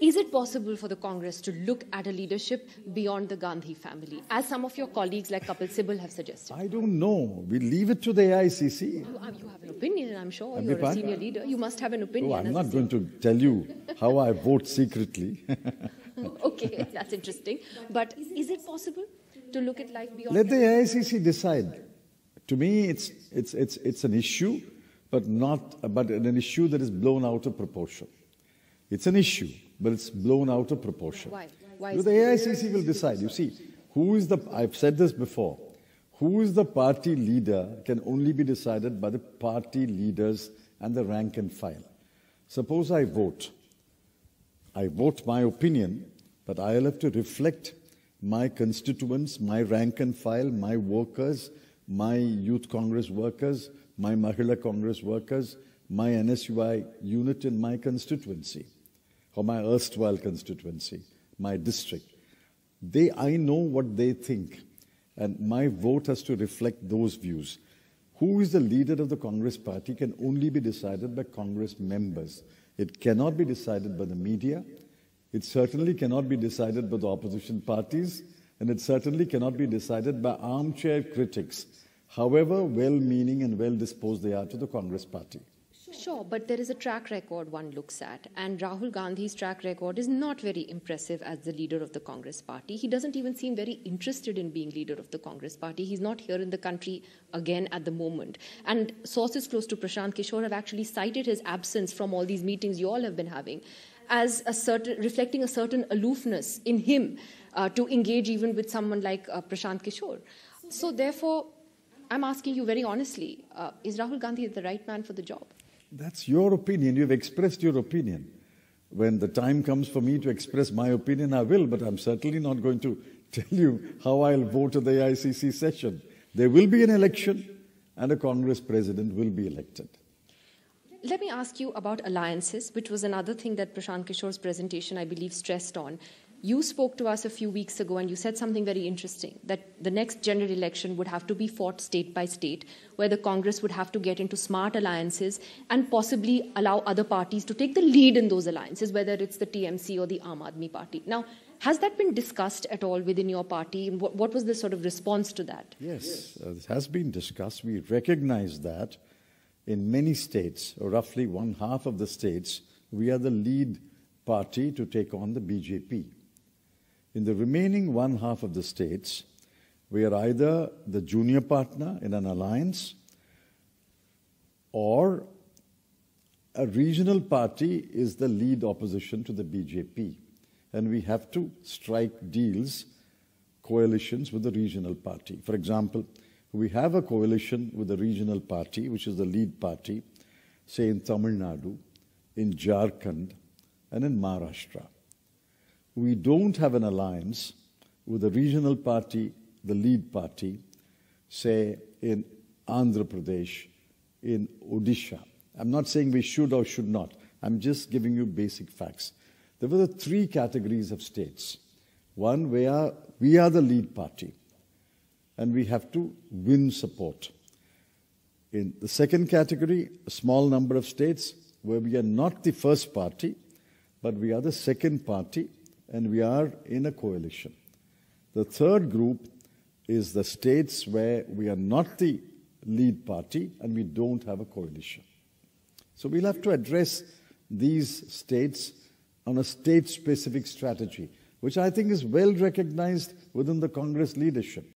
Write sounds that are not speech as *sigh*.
Is it possible for the Congress to look at a leadership beyond the Gandhi family, as some of your colleagues like Kapil Sibal have suggested? I don't know. We leave it to the AICC. You, uh, you have an opinion, I'm sure. Beg You're your a senior leader. You must have an opinion. Oh, I'm not going to tell you how I vote secretly. *laughs* okay, that's interesting. But is it possible to look at life beyond? Let the AICC decide. To me, it's, it's, it's, it's an issue, but not but an issue that is blown out of proportion. It's an issue, but it's blown out of proportion. Why? Why the AICC will decide. You see, who is the, I've said this before, who is the party leader can only be decided by the party leaders and the rank and file. Suppose I vote. I vote my opinion, but I'll have to reflect my constituents, my rank and file, my workers, my youth congress workers, my Mahila Congress workers, my NSUI unit in my constituency, or my erstwhile constituency, my district. They, I know what they think, and my vote has to reflect those views. Who is the leader of the Congress party can only be decided by Congress members. It cannot be decided by the media. It certainly cannot be decided by the opposition parties. And it certainly cannot be decided by armchair critics, however well meaning and well disposed they are to the Congress party. Sure, but there is a track record one looks at, and Rahul Gandhi's track record is not very impressive as the leader of the Congress party. He doesn't even seem very interested in being leader of the Congress party. He's not here in the country again at the moment. And sources close to Prashant Kishor have actually cited his absence from all these meetings you all have been having as a certain, reflecting a certain aloofness in him uh, to engage even with someone like uh, Prashant Kishor. So, therefore, I'm asking you very honestly uh, is Rahul Gandhi the right man for the job? That's your opinion. You've expressed your opinion. When the time comes for me to express my opinion, I will, but I'm certainly not going to *laughs* tell you how I'll vote at the AICC session. There will be an election, and a Congress president will be elected. Let me ask you about alliances, which was another thing that Prashant Kishor's presentation, I believe, stressed on. You spoke to us a few weeks ago and you said something very interesting that the next general election would have to be fought state by state, where the Congress would have to get into smart alliances and possibly allow other parties to take the lead in those alliances, whether it's the TMC or the Aam Aadmi Party. Now, has that been discussed at all within your party? What, what was the sort of response to that? Yes, uh, it has been discussed. We recognize that in many states, or roughly one half of the states, we are the lead party to take on the BJP. In the remaining one half of the states, we are either the junior partner in an alliance or a regional party is the lead opposition to the BJP. And we have to strike deals, coalitions with the regional party. For example, we have a coalition with the regional party, which is the lead party, say in Tamil Nadu, in Jharkhand, and in Maharashtra we don't have an alliance with a regional party, the lead party, say in Andhra Pradesh, in Odisha. I'm not saying we should or should not. I'm just giving you basic facts. There were the three categories of states. One, we are, we are the lead party, and we have to win support. In the second category, a small number of states where we are not the first party, but we are the second party and we are in a coalition. The third group is the states where we are not the lead party and we don't have a coalition. So we'll have to address these states on a state specific strategy, which I think is well recognized within the Congress leadership.